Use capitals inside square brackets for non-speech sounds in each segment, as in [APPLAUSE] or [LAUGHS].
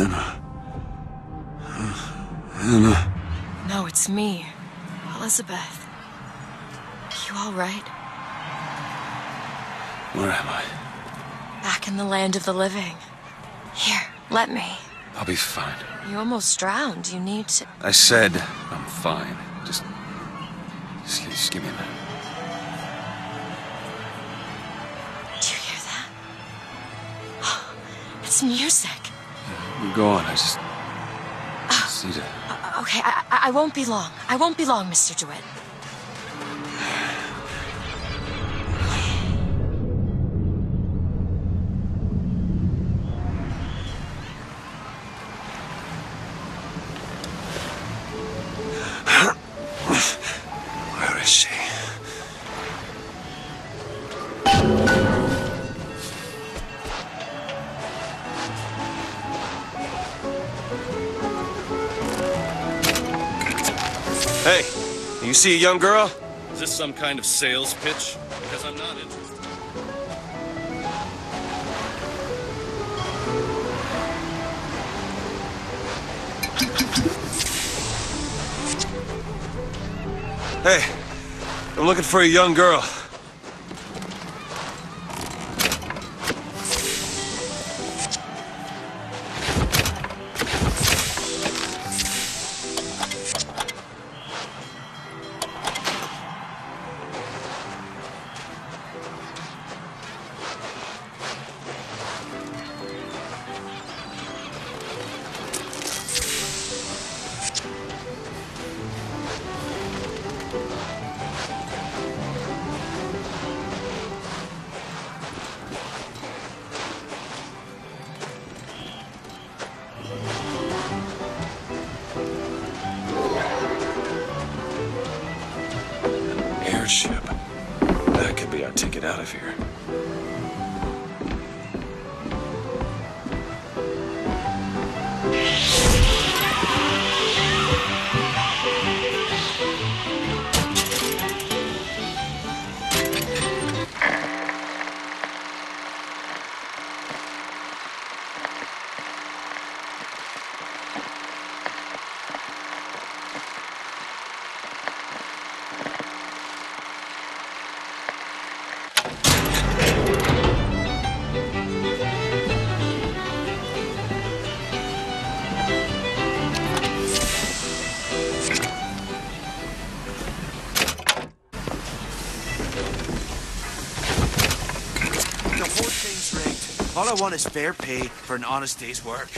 Anna. Anna. No, it's me. Elizabeth. You all right? Where am I? Back in the land of the living. Here, let me. I'll be fine. You almost drowned. You need to. I said I'm fine. Just. Just, just give me a minute. Do you hear that? [GASPS] It's music. You go on. I just. I just need to. Uh, okay, I, I, I won't be long. I won't be long, Mr. DeWitt. Hey, you see a young girl? Is this some kind of sales pitch? Because I'm not interested. Hey, I'm looking for a young girl. All I want is fair pay for an honest day's work.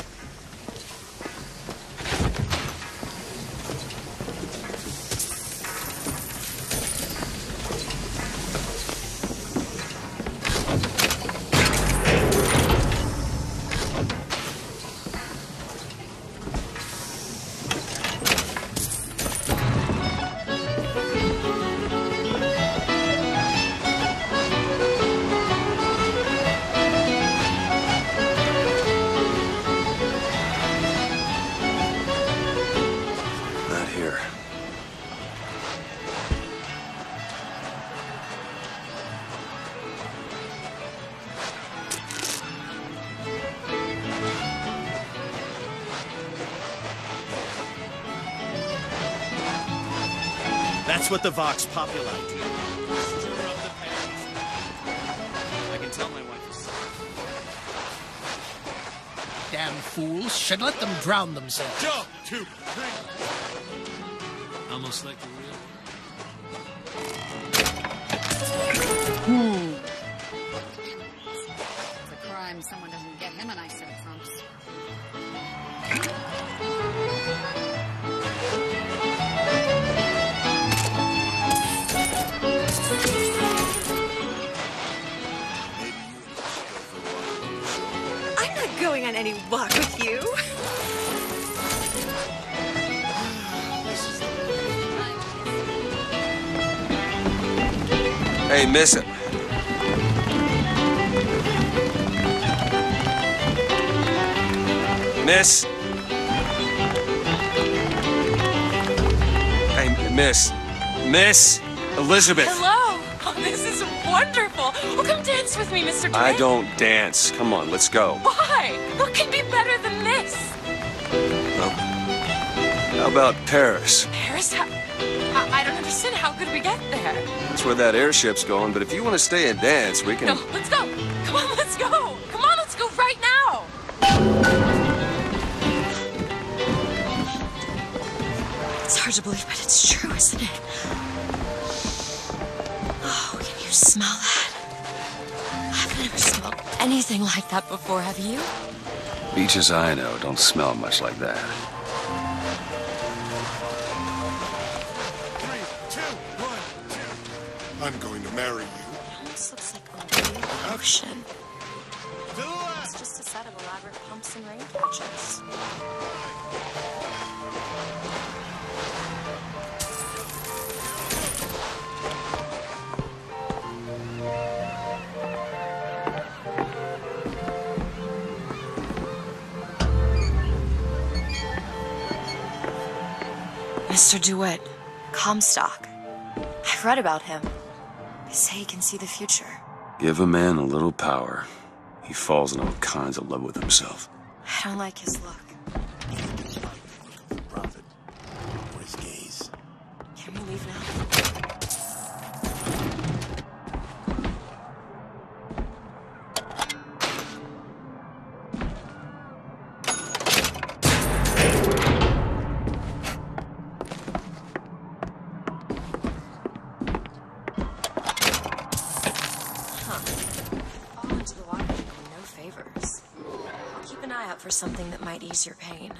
That's what the Vox Populi do. Stir up the panics. I can tell my wife is. Damn fools should let them drown themselves. Jump, two, three. Almost like a real. It's a crime someone doesn't get him a nice Hey, miss it. Miss. Hey, miss. Miss Elizabeth. Hello! [LAUGHS] Oh, this is wonderful. Well, come dance with me, Mr. DeWitt. I don't dance. Come on, let's go. Why? What could be better than this? Well, How about Paris? How could we get there? That's where that airship's going, but if you want to stay and dance, we can... No, let's go. Come on, let's go. Come on, let's go right now. It's hard to believe, but it's true, isn't it? Oh, can you smell that? I've never smelled anything like that before, have you? Beaches I know don't smell much like that. I'm going to marry you. It almost looks like a ocean. To the left. It's just a set of elaborate pumps and rain catches. Mr. DeWitt, Comstock. I've read about him. They say he can see the future. Give a man a little power. He falls in all kinds of love with himself. I don't like his look. Prophet. Or his gaze. Can we leave now? Something that might ease your pain.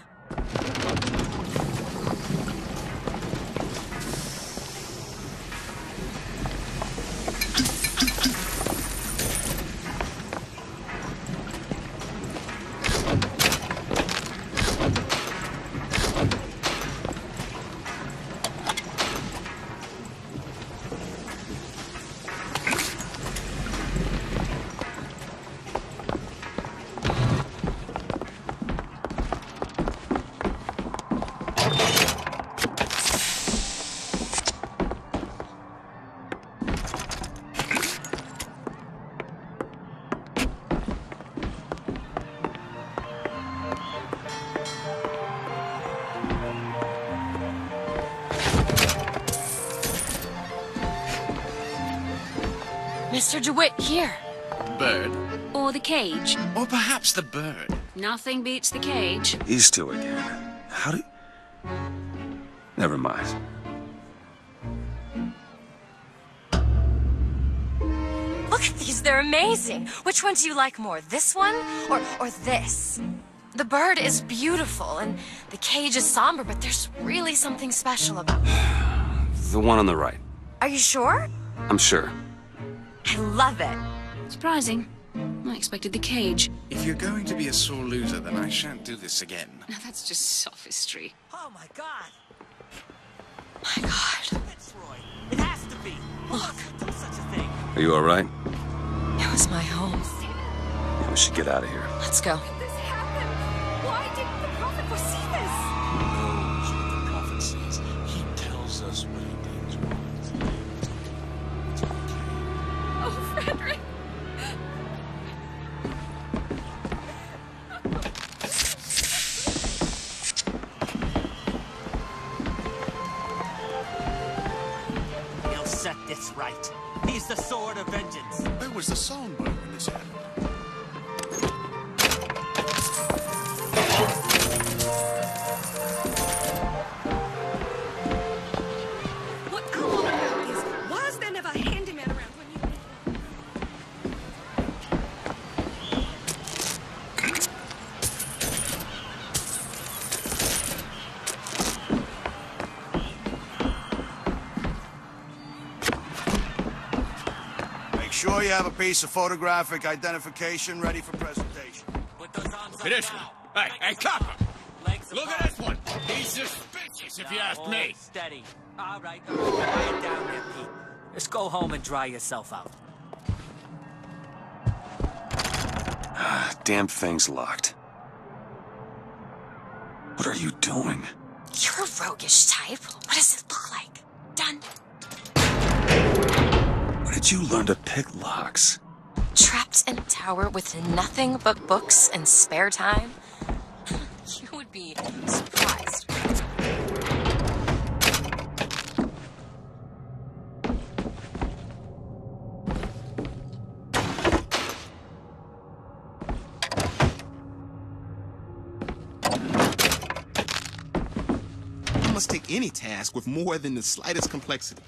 Mr. DeWitt, here. Bird. Or the cage. Or perhaps the bird. Nothing beats the cage. These two again. How do... Never mind. Look at these, they're amazing. Which one do you like more, this one or, or this? The bird is beautiful and the cage is somber, but there's really something special about it. [SIGHS] The one on the right. Are you sure? I'm sure. I love it. Surprising. I expected the cage. If you're going to be a sore loser, then I shan't do this again. Now that's just sophistry. Oh my god. My God. It's Roy. It has to be. Look. Do such a thing. Are you alright? It was my home. We should get out of here. Let's go. Set this right. He's the sword of vengeance. Where was the songbird when this happened? Sure you have a piece of photographic identification ready for presentation. Put those arms up This Hey, hey, copper. Look at this one. He's suspicious, if you ask me. Steady. All right, all right. Quiet down there, Pete. Just go home and dry yourself out. [SIGHS] Damn thing's locked. What are you doing? You're a roguish type. What does it look like? Done did you learn to pick locks? Trapped in a tower with nothing but books and spare time? [LAUGHS] You would be surprised. I must take any task with more than the slightest complexity.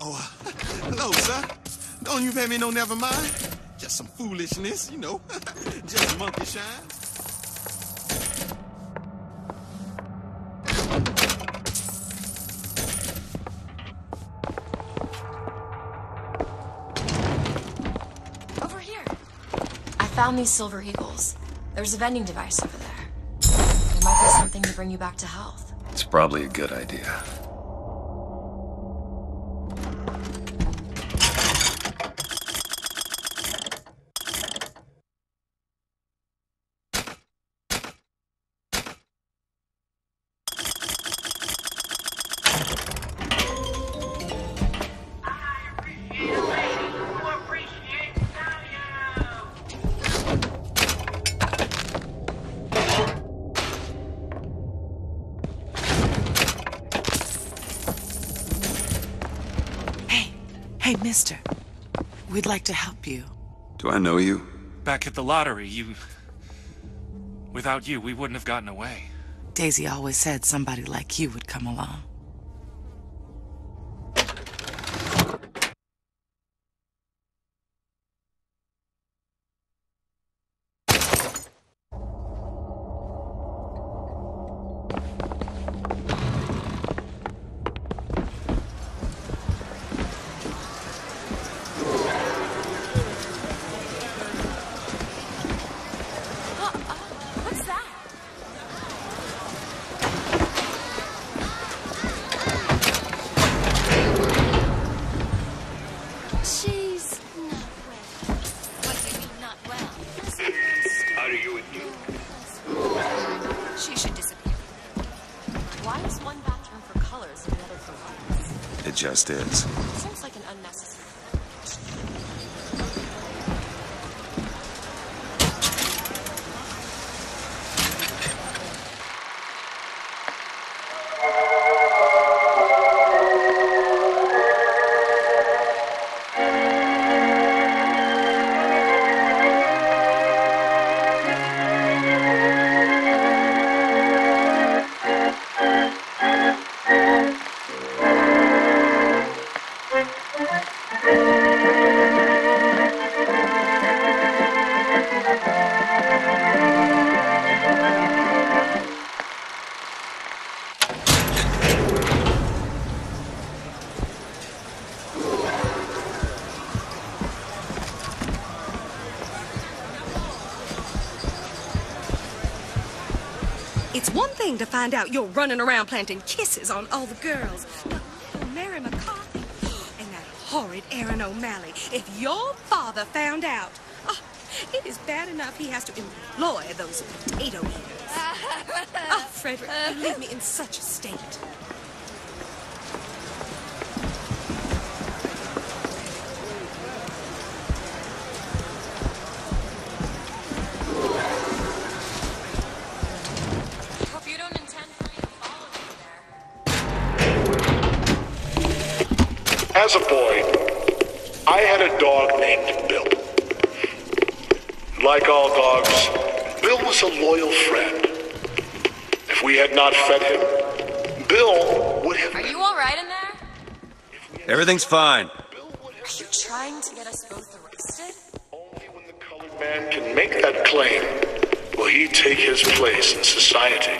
Oh, uh, hello, sir. Don't you pay me no never mind? Just some foolishness, you know. [LAUGHS] Just monkey shine. Over here. I found these silver eagles. There's a vending device over there. There might be something to bring you back to health. It's probably a good idea. Mister. We'd like to help you. Do I know you? Back at the lottery, you. Without you, we wouldn't have gotten away. Daisy always said somebody like you would come along. She's not well. What do you mean not well? How do you and you? She should disappear. Why is one bathroom for colors and the other for whites? It just is. One thing to find out you're running around planting kisses on all the girls, but little Mary McCarthy and that horrid Erin O'Malley, if your father found out, oh, it is bad enough he has to employ those potato eaters. oh, Frederick, you leave me in such a state. As a boy, I had a dog named Bill. Like all dogs, Bill was a loyal friend. If we had not fed him, Bill would have Are you all right in there? Everything's fine. Are you trying to get us both arrested? Only when the colored man can make that claim will he take his place in society.